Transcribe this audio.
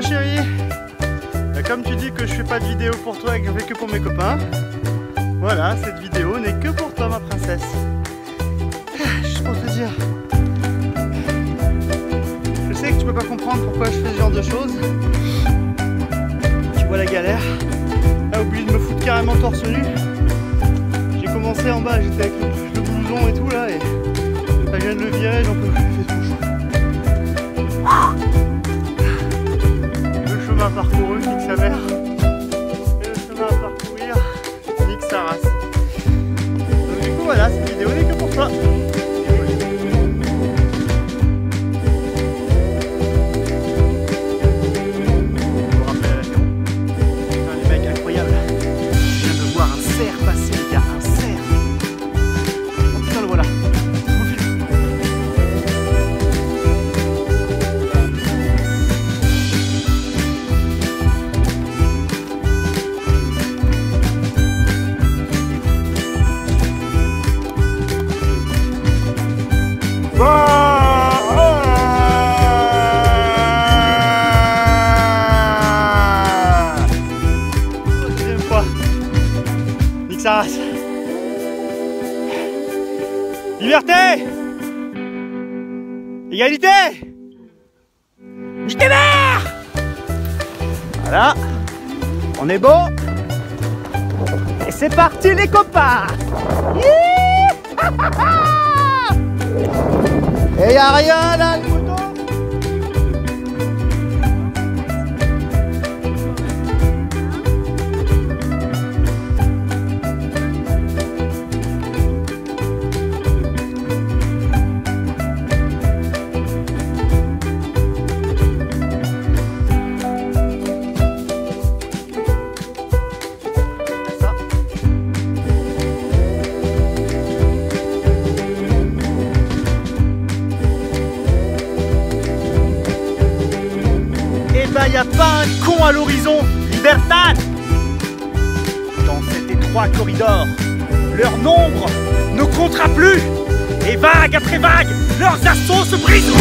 chérie Comme tu dis que je fais pas de vidéo pour toi et que je fais que pour mes copains, voilà, cette vidéo n'est que pour toi ma princesse. Ah, juste pour te dire. Je sais que tu peux pas comprendre pourquoi je fais ce genre de choses. Tu vois la galère. Là, oublié de me foutre carrément torse nu. J'ai commencé en bas, j'étais avec le, blouson et tout là et je viens de le virer, j'en peux plus, ser facilitada. Liberté. Égalité. Je démarre Voilà. On est bon. Et c'est parti les copains. Et y a rien là n'y a pas un con à l'horizon. Libertad Dans cet étroit corridor, leur nombre ne comptera plus. Et vague après vague, leurs assauts se briseront.